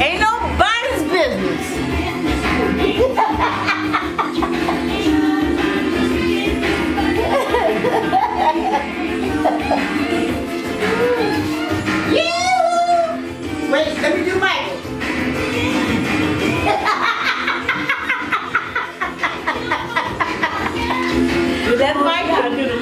Ain't nobody's business. yeah. Wait, let me do Michael. That's my God.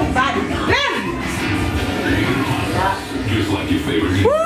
nobody. Just like your favorite. Woo!